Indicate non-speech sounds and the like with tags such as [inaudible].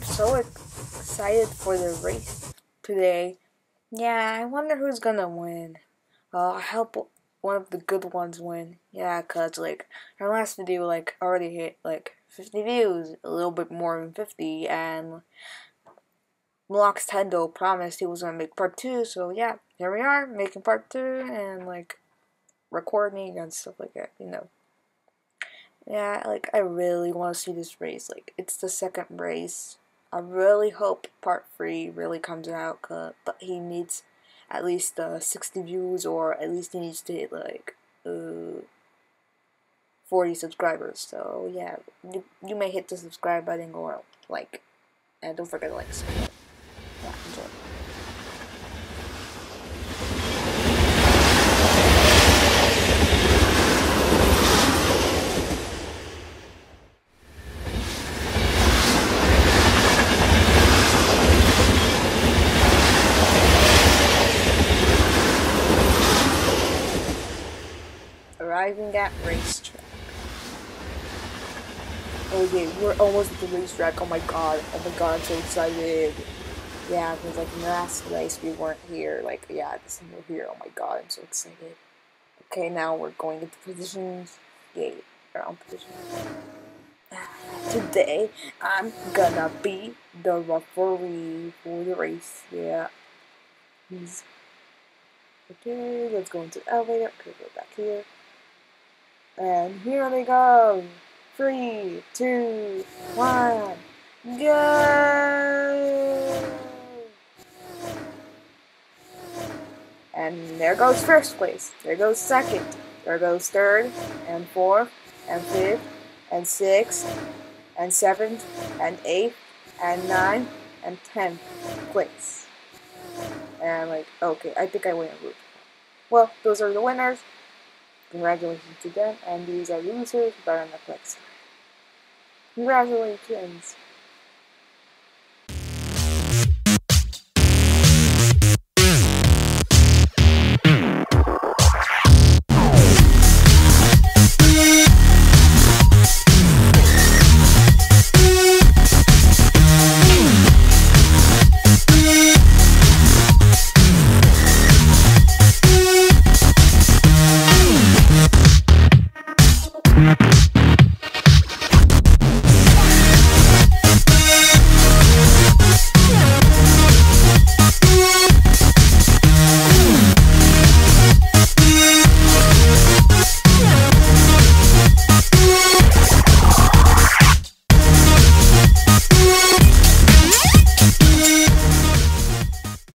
so excited for the race today. Yeah, I wonder who's gonna win. Uh, I hope one of the good ones win. Yeah, cause like our last video like already hit like 50 views, a little bit more than 50, and Bloxtendo promised he was gonna make part two. So yeah, here we are making part two and like recording and stuff like that. You know. Yeah, like I really want to see this race. Like it's the second race. I really hope part three really comes out. but he needs at least uh, 60 views, or at least he needs to hit like uh, 40 subscribers. So yeah, you you may hit the subscribe button or like, and don't forget to like. Yeah, enjoy. Arriving at racetrack. Oh, okay, we're almost at the racetrack. Oh my god. Oh my god, I'm so excited. Yeah, because like in the last race we weren't here. Like, yeah, this time we're here. Oh my god, I'm so excited. Okay, now we're going into positions. Yay, on position. [sighs] Today, I'm gonna be the referee for the race. Yeah. Okay, let's go into the elevator. Okay, go back here. And here they go. Three, two, one, go! And there goes first place. There goes second. There goes third, and fourth, and fifth, and sixth, and seventh, and eighth, and ninth, and tenth place. And I'm like, okay, I think I win a group. Well, those are the winners. Congratulations to them, and these are losers, but on the next. Congratulations!